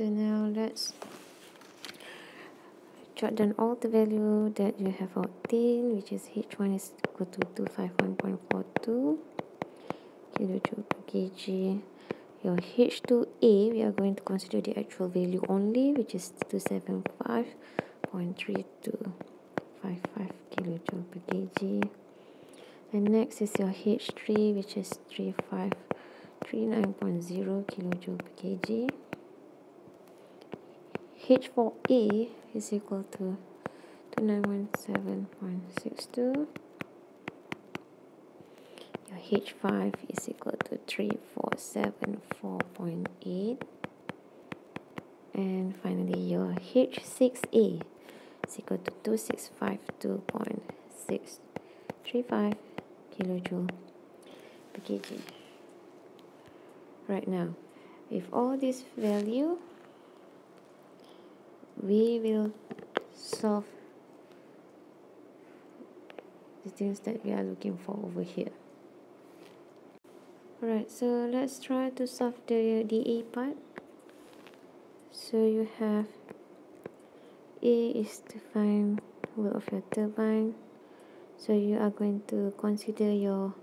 so now let's jot down all the value that you have obtained which is h1 is equal to 251.42 kilojoule per kg your h2a we are going to consider the actual value only which is 275.3255 kilojoule per kg and next is your h3 which is 3539.0 kilojoule per kg H4A is equal to 2917.62. Your H5 is equal to 3474.8. And finally, your H6A is equal to 2652.635 kilojoule per kg. Right now, with all this value, we will solve the things that we are looking for over here. Alright so let's try to solve the the A part. So you have A is to find work of your turbine. So you are going to consider your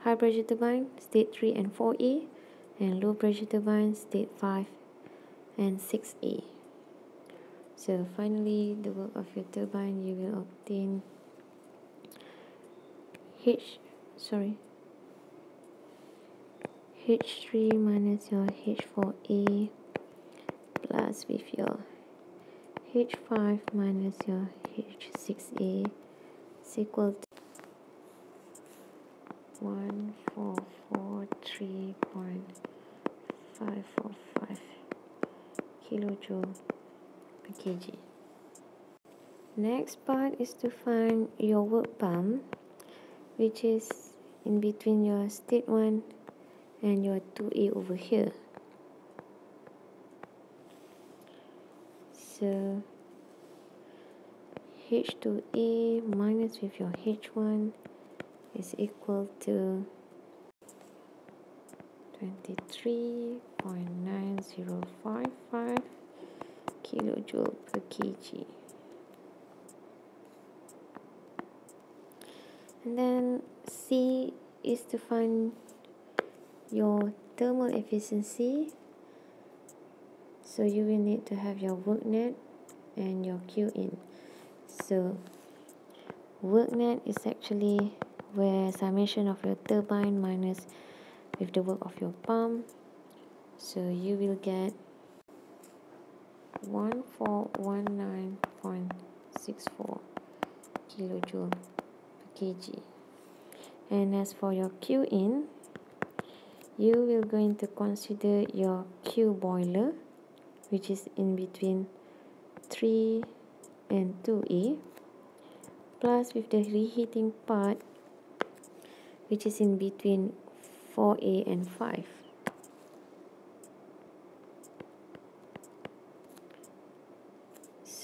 high pressure turbine state 3 and 4A and low pressure turbine state 5 and 6A so finally the work of your turbine you will obtain H sorry H3 minus your H4A plus with your H5 minus your H6A is equal to 1443.545 kilojoule kg. Next part is to find your work pump which is in between your state 1 and your 2A over here. So H2A minus with your H1 is equal to 23.9055 kilojoule per kg. And then C is to find your thermal efficiency. So you will need to have your work net and your Q in. So work net is actually where summation of your turbine minus with the work of your pump. So you will get 1419.64 kilojoule per kg. And as for your Q in you will going to consider your Q boiler which is in between 3 and 2A plus with the reheating part which is in between 4A and 5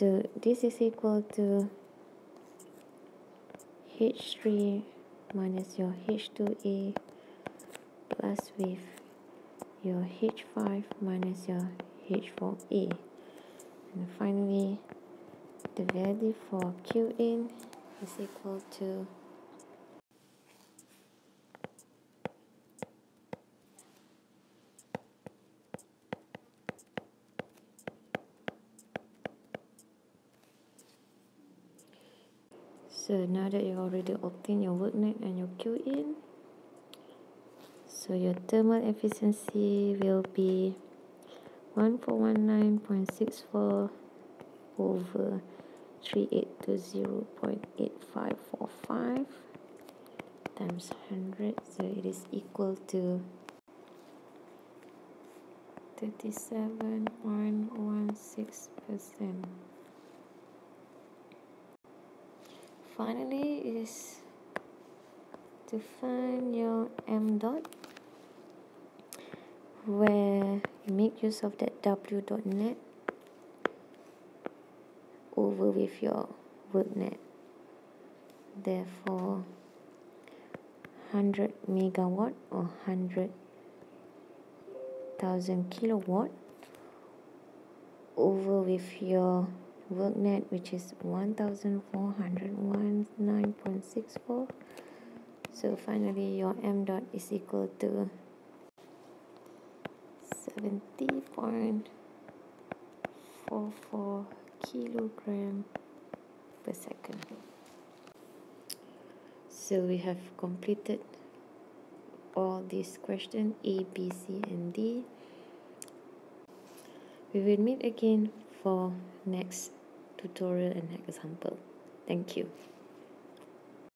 so this is equal to H3 minus your H2A plus with your H5 minus your H4A and finally the value for Q in is equal to so now that you already obtained your work net and your Q in. So your thermal efficiency will be 1419.64 over 3820.8545 times 100 so it is equal to 37.16 percent finally is to find your m dot where you make use of that w dot net over with your work net. Therefore 100 megawatt or 100,000 kilowatt over with your work net which is 1401.9.64 so finally your m dot is equal to 70.44 kilogram per second. So we have completed all these questions A, B, C and D. We will meet again for next tutorial and example. Thank you